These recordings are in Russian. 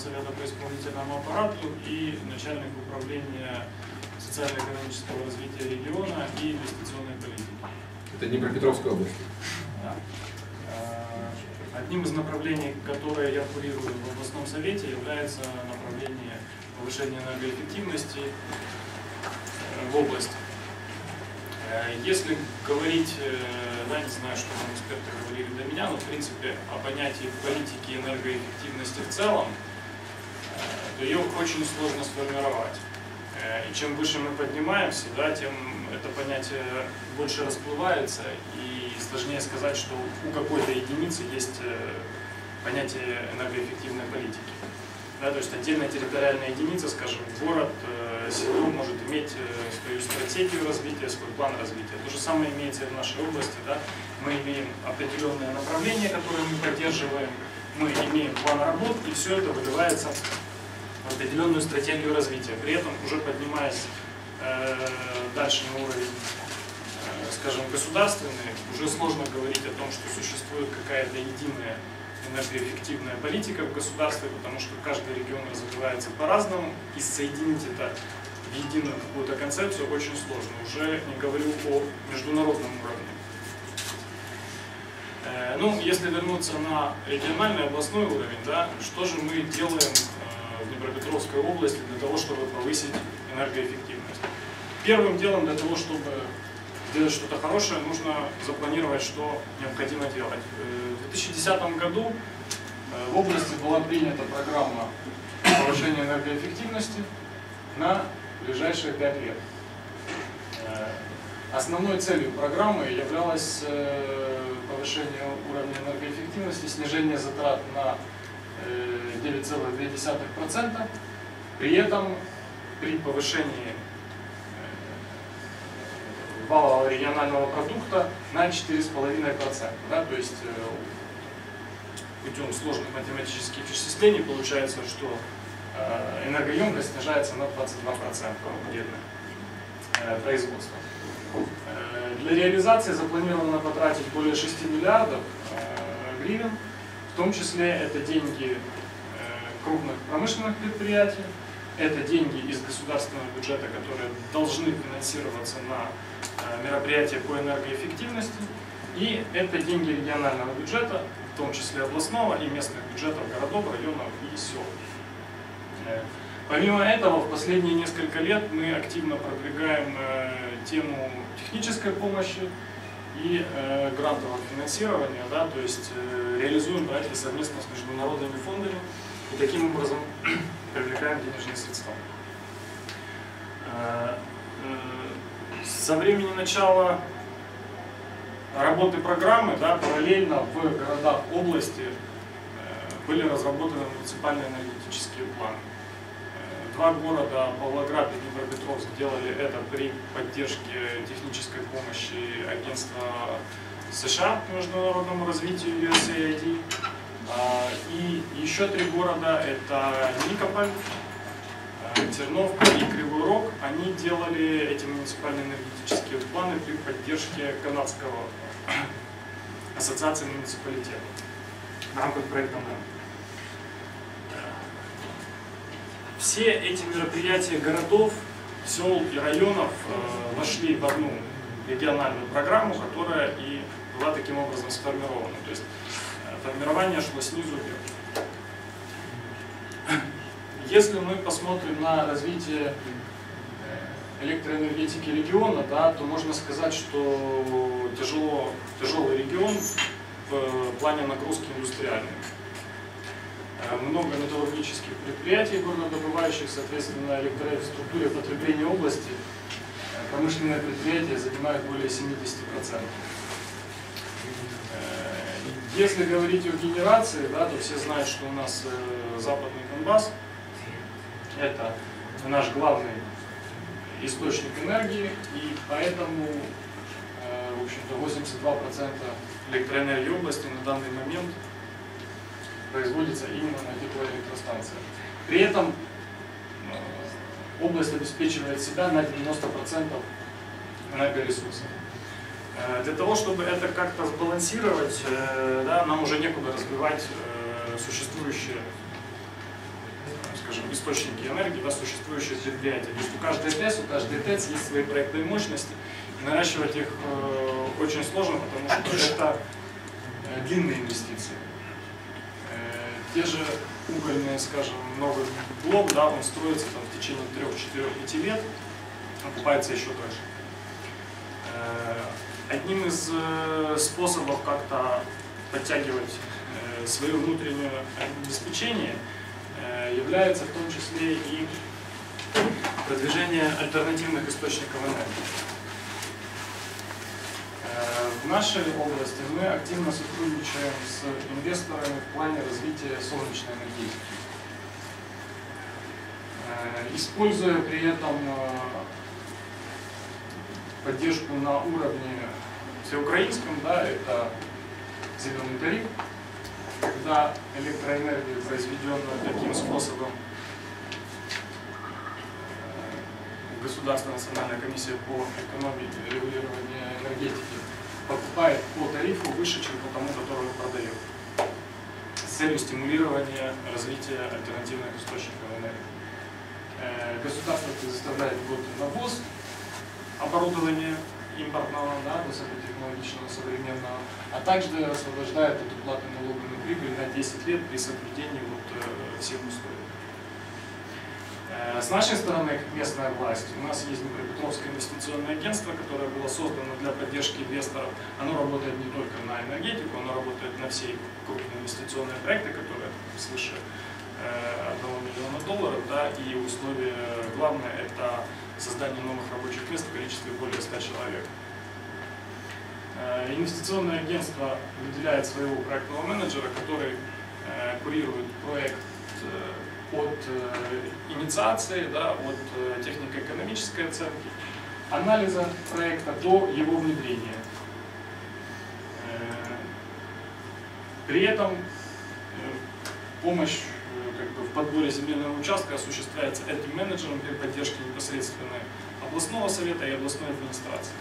совета по исполнительному аппарату и начальник управления социально-экономического развития региона и инвестиционной политики. Это Днепропетровская область. Да. Э, Одним из направлений, которое я курирую в областном совете, является направление повышения энергоэффективности э, в области. Э, Если говорить, да, не знаю, что там эксперты говорили до меня, но в принципе о понятии политики энергоэффективности в целом, то ее очень сложно сформировать. Э, И чем выше мы поднимаемся, да, тем это понятие больше расплывается, и сложнее сказать, что у какой-то единицы есть э, понятие энергоэффективной политики. Да, то есть отдельная территориальная единица, скажем, город, э, село может иметь свою стратегию развития, свой план развития. То же самое имеется и в нашей области. Да? Мы имеем определенное направление, которое мы поддерживаем, мы имеем план работ, и все это выливается определенную стратегию развития. При этом уже поднимаясь э, дальше на уровень, э, скажем, государственный, уже сложно говорить о том, что существует какая-то единая энергоэффективная политика в государстве, потому что каждый регион развивается по-разному, и соединить это в единую какую-то концепцию очень сложно. Уже не говорю о международном уровне. Э, Ну, если вернуться на региональный, областной уровень, да, что же мы делаем Днепропетровской области для того, чтобы повысить энергоэффективность? Первым делом для того, чтобы делать что-то хорошее, нужно запланировать, что необходимо делать. Э, В 2010 году э, в области была принята программа повышения энергоэффективности на ближайшие 5 лет. Э, Основной целью программы являлось повышение уровня энергоэффективности, снижение затрат на 9,2%. При этом при повышении э, валового регионального продукта на 4,5%. Да? То есть э, путем сложных математических исчислений получается, что э, энергоемкость снижается на 22% где-то производства. Для реализации запланировано потратить более 6 миллиардов гривен, том числе это деньги э, крупных промышленных предприятий, это деньги из государственного бюджета, которые должны финансироваться на э, мероприятия по энергоэффективности, и это деньги регионального бюджета, в том числе областного и местных бюджетов городов, районов и сел. Э, Помимо этого, в последние несколько лет мы активно продвигаем тему технической помощи и э, грантового финансирования, да, то есть э, реализуем проекты совместно с международными фондами и таким образом привлекаем денежные средства. Э, э, Со времени начала работы программы, да, параллельно в городах области э, были разработаны муниципальные энергетические планы. Два города, Павлоград и Днепропетровск, делали это при поддержке технической помощи агентства США по международному развитию USAID. А, И еще три города, это Никополь, э, Терновка и Кривой Рог, они делали эти муниципальные энергетические планы при поддержке канадского ассоциации муниципалитетов в рамках проекта МЭМ. Все эти мероприятия городов, сел и районов э, вошли в одну региональную программу, которая и была таким образом сформирована. То есть э, формирование шло снизу вверх. Если мы посмотрим на развитие э, электроэнергетики региона, да, то можно сказать, что тяжело, тяжелый регион в плане нагрузки индустриальной. Э, Много металлургических предприятий горнодобывающих, соответственно, электроинфраструктуре потребления области промышленные предприятия занимают более 70%. Э, Если говорить о генерации, да, то все знают, что у нас э, западный Донбасс – это наш главный источник энергии, и поэтому, в общем-то, 82% электроэнергии области на данный момент производится именно на теплоэлектростанциях. При этом э, область обеспечивает себя на 90% энергоресурсов. Э, Для того, чтобы это как-то сбалансировать, э, да, нам уже некуда развивать существующие источники энергии, да, существующие предприятия. То есть у каждой ТЭС, у каждой ТЭЦ есть свои проектные мощности, и наращивать их очень сложно, потому что это длинные инвестиции. Те же угольные, скажем, новый блок, да, он строится там, в течение 3-4-5 лет, окупается еще дольше. Э, одним из э, способов как-то подтягивать э, свое внутреннее обеспечение является в том числе и продвижение альтернативных источников энергии. В нашей области мы активно сотрудничаем с инвесторами в плане развития солнечной энергетики. Э, Используя при этом э, поддержку на уровне всеукраинском, да, это зеленый тариф, когда электроэнергия, произведенная таким способом, э, Государственная национальная комиссия по экономии и регулированию энергетики покупает по тарифу выше, чем по тому, который продает, с целью стимулирования развития альтернативных источников энергии. Э, Государство предоставляет год на ввоз оборудования импортного, да, высокотехнологичного, современного, а также освобождает от уплаты налоговой прибыли на 10 лет при соблюдении вот, э, всех условий. Э, С нашей стороны, как местная власть, у нас есть Днепропетровское инвестиционное агентство, которое было создано для поддержки инвесторов. Оно работает не только на энергетику, оно работает на все крупные инвестиционные проекты, которые свыше э, 1 миллиона долларов, да, и условие главное это создание новых рабочих мест в количестве более 100 человек. Э, Инвестиционное агентство выделяет своего проектного менеджера, который э, курирует проект э, от э, инициации, да, от э, технико-экономической оценки, анализа проекта до его внедрения. Э, При этом помощь как бы, в подборе земельного участка осуществляется этим менеджером при поддержке непосредственно областного совета и областной администрации.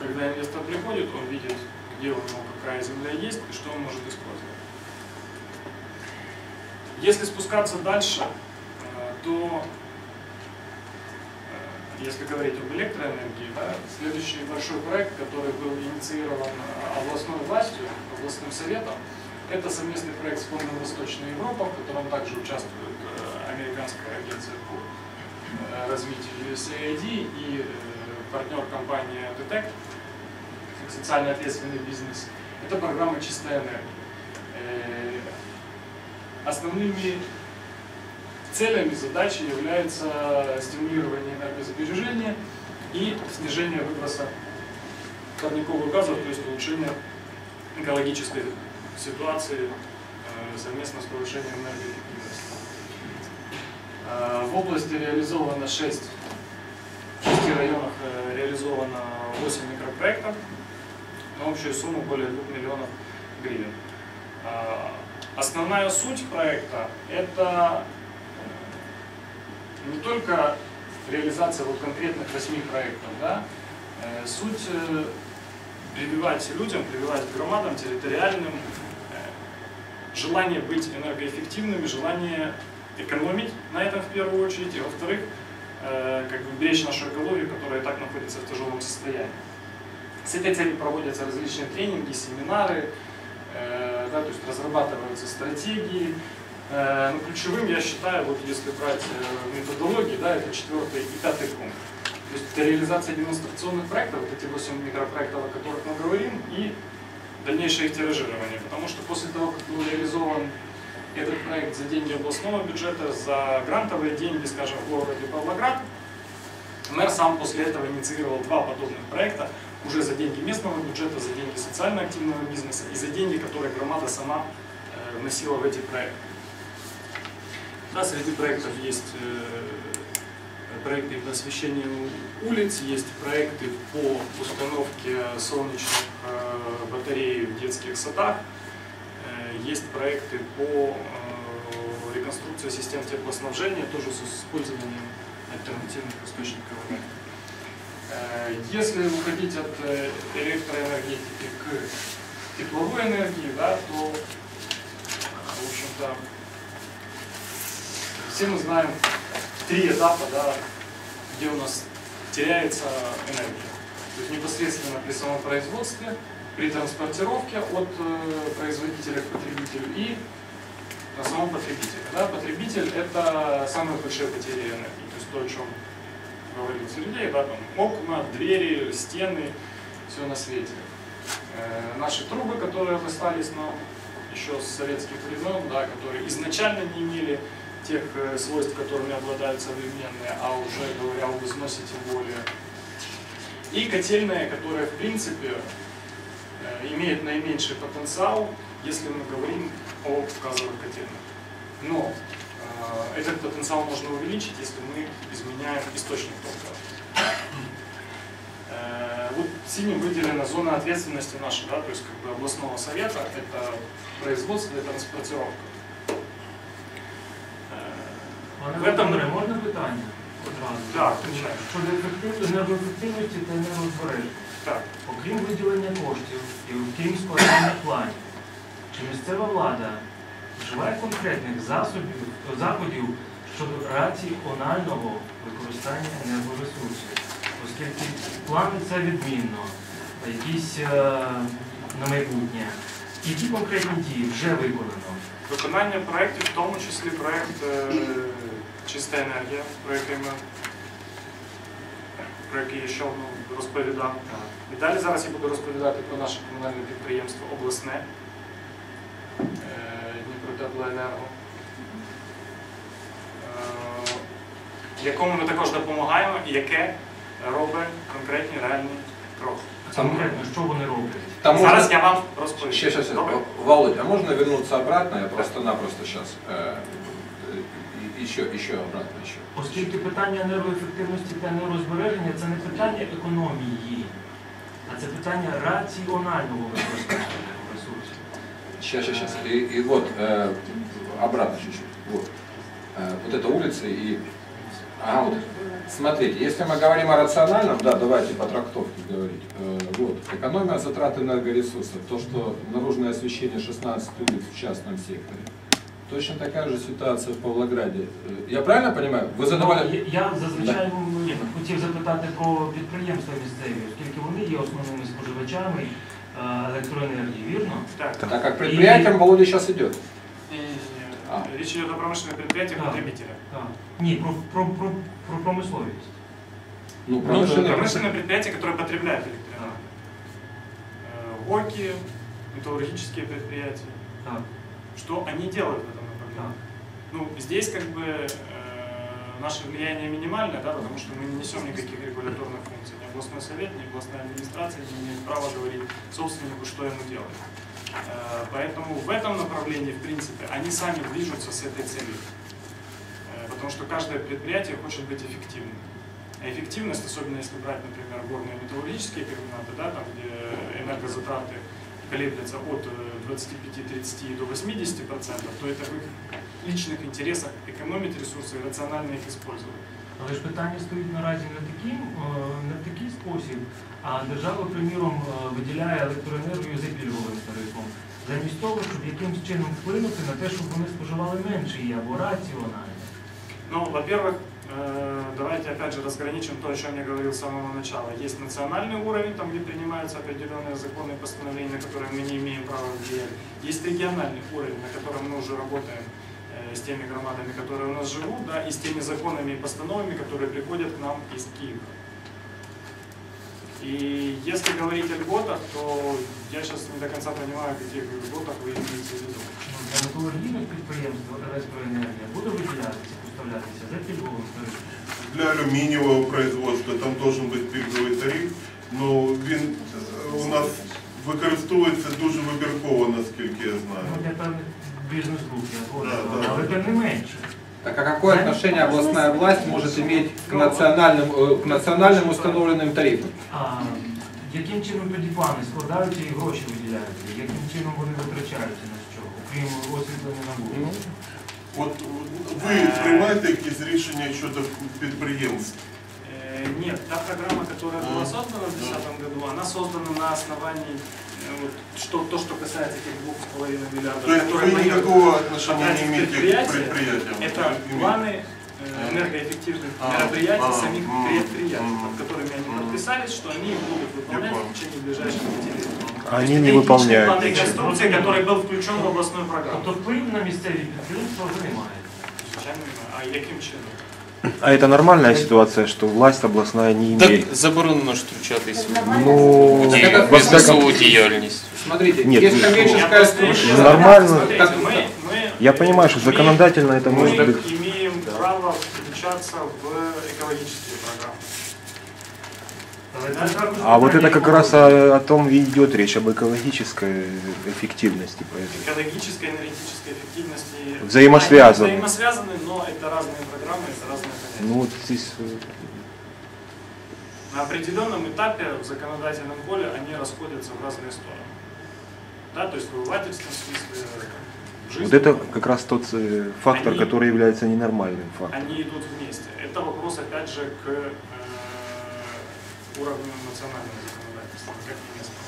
Когда инвестор приходит, он видит, где у него какая земля есть и что он может использовать. Если спускаться дальше, э, то э, если говорить об электроэнергии, да, следующий большой проект, который был инициирован э, областной властью, областным советом, это совместный проект с Фондом Восточная Европа, в котором также участвует американская агенция по развитию USAID и партнер компания Detect, социально ответственный бизнес. Это программа «Чистая энергия». Основными целями задачи является стимулирование энергосбережения и снижение выброса парниковых газов, то есть улучшение экологической ситуации э, совместно с повышением энергоэффективности. Э, В области реализовано 6, в 6 районах э, реализовано 8 микропроектов на общую сумму более 2 миллионов гривен. Основная суть проекта – это не только реализация вот конкретных восьми проектов, да, э, суть э, прививать людям, прививать громадам территориальным э, желание быть энергоэффективными, желание экономить на этом в первую очередь, и во-вторых, как бы беречь нашу экологию, которая и так находится в тяжелом состоянии. С этой целью проводятся различные тренинги, семинары, да, то есть разрабатываются стратегии. Э, но ключевым я считаю, вот если брать э, методологии, да, это четвертый и пятый пункт. То есть это реализация демонстрационных проектов, вот эти 8 микропроектов, о которых мы говорим, и дальнейшее их тиражирование. Потому что после того, как был реализован этот проект за деньги областного бюджета, за грантовые деньги, скажем, в городе Павлоград, мэр сам после этого инициировал два подобных проекта уже за деньги местного бюджета, за деньги социально активного бизнеса и за деньги, которые громада сама э, вносила в эти проекты. Да, среди проектов есть э, проекты по освещению улиц, есть проекты по установке солнечных э, батарей в детских садах, есть проекты по реконструкции систем теплоснабжения, тоже с использованием альтернативных источников энергии. Э, Если уходить от э, электроэнергетики к тепловой энергии, да, то, в общем-то, все мы знаем три этапа, да, где у нас теряется энергия. То есть непосредственно при самом производстве, при транспортировке от э, производителя к потребителю и на самом потребителе. Да? Потребитель это самые большие потери энергии. То есть то, о чем говорил Сергей, да, там окна, двери, стены, все на свете. Э, наши трубы, которые остались нам еще с советских времен, да, которые изначально не имели тех э, свойств, которыми обладают современные, а уже говоря об износе тем более. И котельная, которая в принципе э, имеет наименьший потенциал, если мы говорим о газовых котельных. Но этот потенциал можно увеличить, если мы изменяем источник тока. Э, вот синим выделена зона ответственности наша, да, то есть как бы областного совета, это производство и транспортировка. Э, Пане В этом- Володимире, можна питання? Одразу. Так, звичайно. Щодо ефектив- енергоефективності та енергозбереження. Так, Окрім виділення коштів і окрім складання планів, чи місцева влада вживає конкретних засобів, заходів щодо раціонального використання енергоресурсів, оскільки плани це відмінно, якісь е, на майбутнє. Які конкретні дії вже виконано? виконання проєктів, в тому числі проєкт е, Чиста енергія, про який ми про який я ще розповідав. І далі зараз я буду розповідати про наше комунальне підприємство обласне Дніпротеплоенерго, е, якому ми також допомагаємо і яке робить конкретні реальні кроки. Там- Конкретно, що вони роблять? Там Зараз можно... я вам розповім. Сейчас, сейчас, Добре? Володь, а можно вернуться обратно? Я просто-напросто сейчас. еще, еще обратно еще. Оскільки питання енергоефективності та енергозбереження це не питання економії, а це питання раціонального використання. Сейчас, сейчас, сейчас. И, и вот, э, обратно чуть-чуть. Вот. Э, вот эта улица и... Ага, вот. Смотрите, если мы говорим о рациональном, да, давайте по трактовке говорить. Э, вот. Экономия затрат энергоресурсов. То, что наружное освещение 16 улиц в частном секторе. Точно такая же ситуация в Павлограде. Э, Я правильно понимаю? Вы задавали... Ну, Я я зазвичай ну, хотів запитати про підприємства місцеві, оскільки вони є основними споживачами е, електроенергії, вірно? Так. Так как предприятием Володя сейчас идет. Не-не-не. А. Речь идет о промышленных предприятиях Да. потребителя. Так. Ні, про, про, про, про промисловість. Ну, Ну, промышленный. промышленные предприятия, которые потребляют электроэнергию. Э, ГОКи, металлургические предприятия. Так, Что они делают в этом так. направлении? Ну, здесь как бы э, наше влияние минимальное, да, потому что мы не несем никаких регуляторных функций. Ни областной совет, ни областная администрация не имеет права говорить собственнику, что ему делать. Э, Поэтому в этом направлении, в принципе, они сами движутся с этой целью. Э, Потому что каждое предприятие хочет быть эффективным. А эффективность, особенно если брать, например, горные металлургические комбинаты, да, там, где энергозатраты колеблется от э, 25-30 до 80 процентов, то это в их личных интересах экономить ресурсы и рационально их использовать. Але ж питання стоїть наразі не таким, е, не в такий спосіб, а держава, приміром, е, виділяє електроенергію за пільговим тарифом, замість того, щоб якимось чином вплинути на те, щоб вони споживали менше її або раціонально. Ну, во-первых, э, давайте опять же разграничим то, о чем я говорил с самого начала. Есть национальный уровень, там, где принимаются определенные законы и постановления, на которые мы не имеем права влиять. Есть региональный уровень, на котором мы уже работаем э, с теми громадами, которые у нас живут, да, и с теми законами и постановами, которые приходят к нам из Киева. И если говорить о льготах, то я сейчас не до конца понимаю, о каких льготах вы имеете в виду. Ну, Для металургійних підприємств електроенергія буде виділятися, поставлятися за пільговим тарифом. Для алюмінієвого производства там должен бути пільговий тариф, але він е, у нас використовується дуже вибірково, наскільки я Ну, знаю. для певних бізнес-груп, я згоден, Да, да. але тим не менше. Так а какое отношение областная власть может иметь к национальным, э, к национальным установленным тарифам? А яким чином тоді плани складаються і гроші виділяються? Яким чином вони витрачаються на що? Окрім освітлення на вулиці? От ви приймаєте якісь рішення щодо підприємств? Э, Нет, та программа, которая была создана в 2010 году, она создана на основании вот, что, то, что касается этих двух с половиной миллиардов, То есть которые вы планируют никакого отношения потратить не имеете к предприятия, предприятиям? Это Имеете? планы э, энергоэффективных А, мероприятий а, самих м, предприятий, м, под которыми они м. подписались, что они будут выполнять понял. в течение ближайших пяти лет. То Они есть не это выполняют план ничего. реконструкции, который был включен в областную программу. Тобто вплив на місцеві підприємства вже немає. Звичайно, а яким чином? А это нормальная ситуация, что власть областная не Так имеет? заборонено ж втручатись Ну, в Так ді- это во всяком- бізнесову діяльність. Смотрите, Нет, есть ну, коммерческая просто структура. еще раз Нормально. смотрите, Как- мы, мы я понимаю, что имеем- законодательно это мы может быть... имеем право включаться в экологические а вот это как раз о, о том и идет речь, об экологической эффективности. Экологической, энергетической эффективности. Взаимосвязаны. Они взаимосвязаны, но это разные программы, это разные понятия. Ну вот здесь... э, На определенном этапе в законодательном поле они расходятся в разные стороны. Да, то есть в обывательском смысле, в жизни. Вот это как раз тот э, фактор, Они- который является ненормальным фактором. Они идут вместе. Это вопрос, опять же, к уровню национального законодательства, как местного.